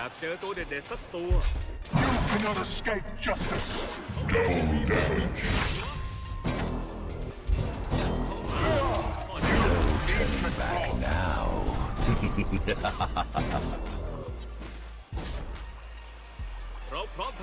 อยากเจอตัวเด็ดๆสักตัว You cannot escape justice. Double damage. Back now. เราพร้อมท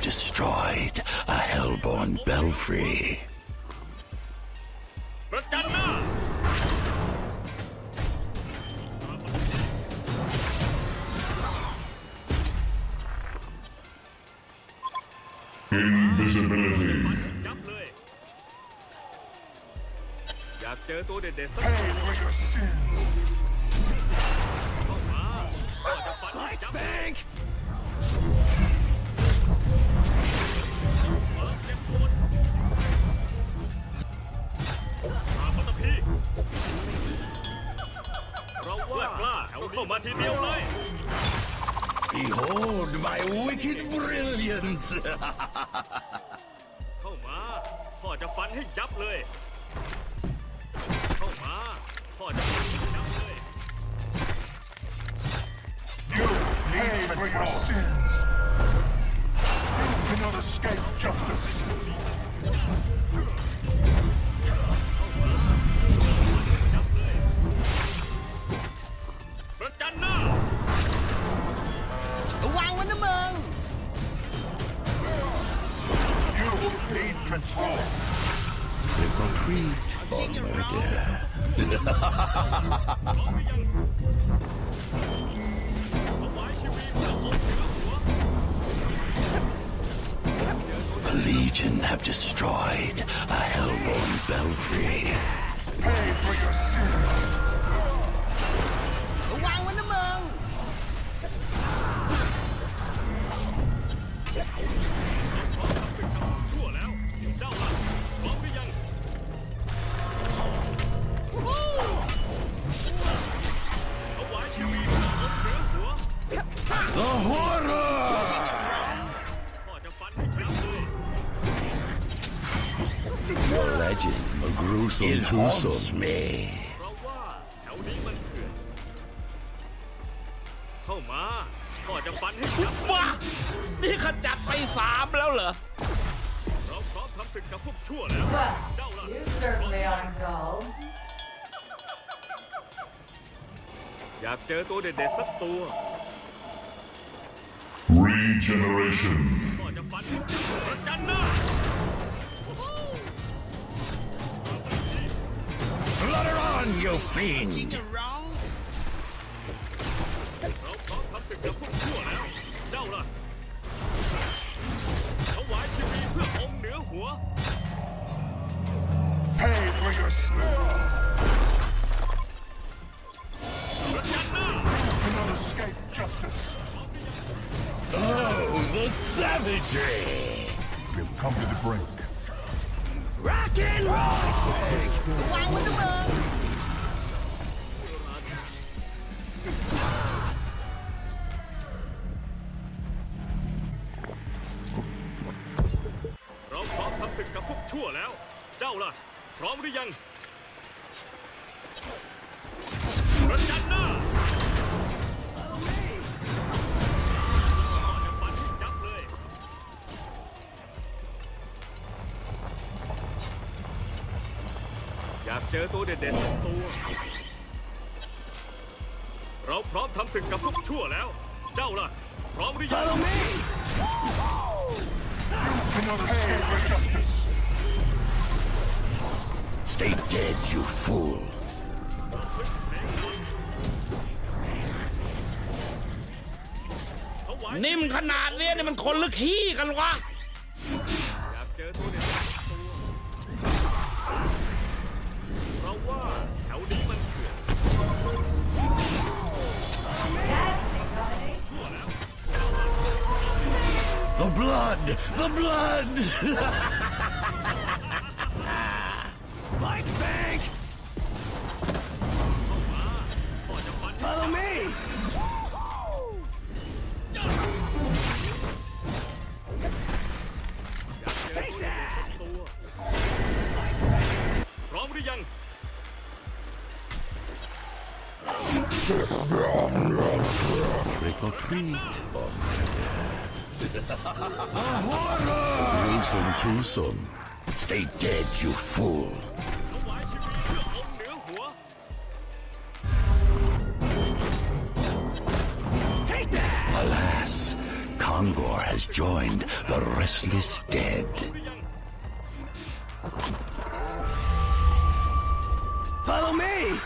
have destroyed a Hellborn Belfry. Invisibility. wicked brilliance! เข้ามาพ่อจะฟันให้ยับเลย เข้ามาพ่อจะฟันให้ยับเลย You pay for your sins. You cannot escape justice. Legion have destroyed a hellborn belfry. Pay for your sins. Gruesome it haunts me. เพราะว่าแถวนี้มันเถื่อนเข้ามาพ่อจะฟันให้ยับเลยว้านี่ขจัดไปสามแล้วเหรอ เราพร้อมทำศึกกับพวกชั่วแล้ว เจ้าล่ะ You certainly aren't dull. อยากเจอตัวเด็ดๆสักตัว Regeneration. you fiend! Pay for your! Cannot escape justice! Oh, the savagery! We've come to the brink. Rock and roll! The. แล้ว เจ้าล่ะ พร้อมหรือยังประจันหน้าอยากเจอตัวเด็ดๆสักตัว เราพร้อมทำศึกกับพวกชั่วแล้ว เจ้าล่ะ พร้อมหรือยัง You cannot escape justice. Stay dead, you fool. ถวายนิ่มขนาดเนี้ยนี่มันคนหรือขี้กันวะ อยากเจอตัวเด็ดสักตัวเราว่าแถวนี้มันเถื่อน The blood! The blood! Follow me! อยากเจอตัวเด็ดสักตัวพร้อมหรือยัง Trick or treat. Gruesome twosome. Stay dead, you fool. Angor has joined the restless dead. Follow me!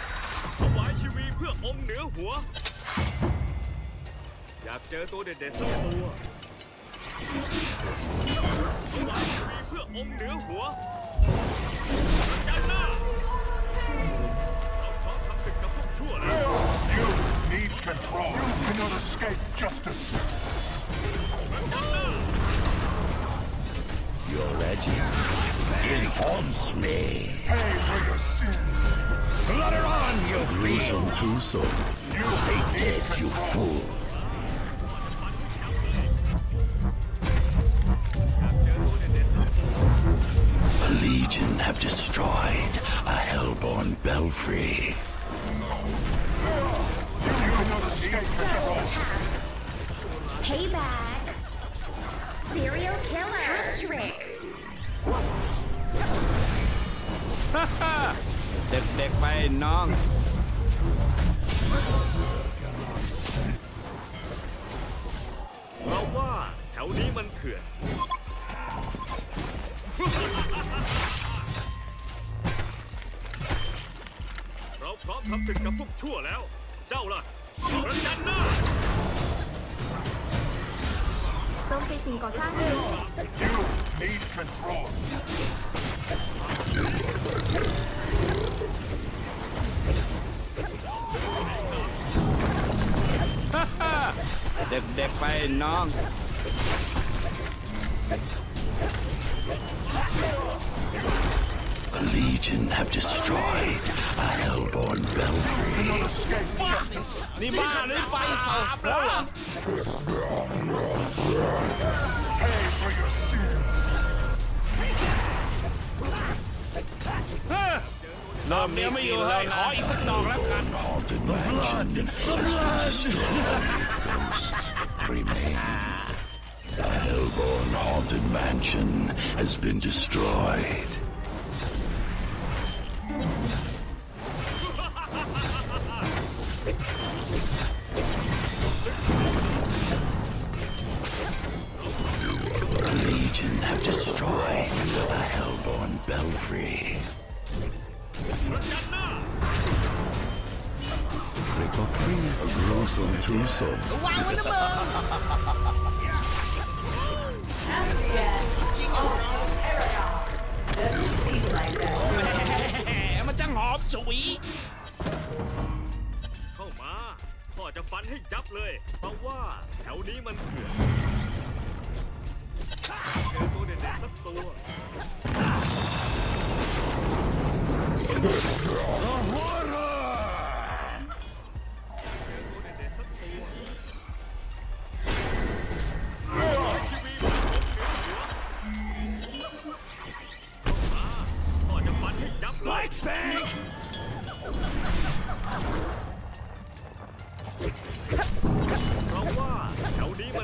You need control. You cannot escape justice. Your legend. It haunts me. Pay for your sins. Slaughter on, you Gruesome twosome. You Stay dead, you fool. A legion have destroyed a hellborn belfry. You cannot escape justice. Payback. Serial killer. Patrick. เน้อง เราว่าแถวนี้มันเถื่อน เราพร้อมทำศึกกับพวกชั่วแล้ว เจ้าล่ะประจันหน้าโจมตีสิ่งก่อสร้างหนึ่ง You need control. เด็กๆไปน้อง A legion have destroyed a hellborn belfry. Cannot escape justice. นี่บ้าหรือไฟสาบแล้วเหรอ Pay for your sins. รอบนี้ไม่อยู่เลยขออีกสักดอกแล้วกัน Haunted mansion has been destroyed. remain. The Hellborn Haunted Mansion has been destroyed. The Legion have destroyed a Hellborn Belfry. อมฉุยเข้ามา พ่อจะฟันให้ยับเลย เพราะว่าแถวนี้มันเถื่อนเจอตัวเด็ดๆสักตัว พี่บ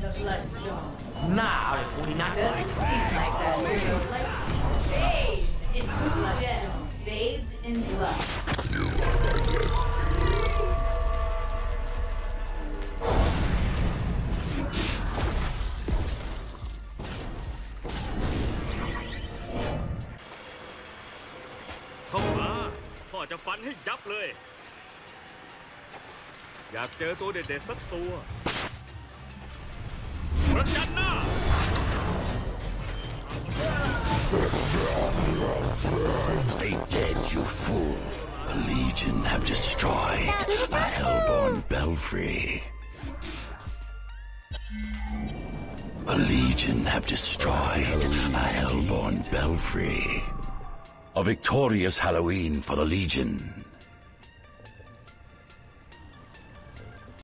Bathe in the bloodstone. หน้าเอาเลยกูนี่นะ Doesn't seem like that real light. Bathe in blue gems. Bathed in blood. เข้ามา พ่อจะฟันให้ยับเลย อยากเจอตัวเด็ดๆสักตัวประจันหน้า Stay dead, you fool. A legion have destroyed a hellborn belfry. A legion have destroyed a hellborn belfry. A victorious Halloween for the legion.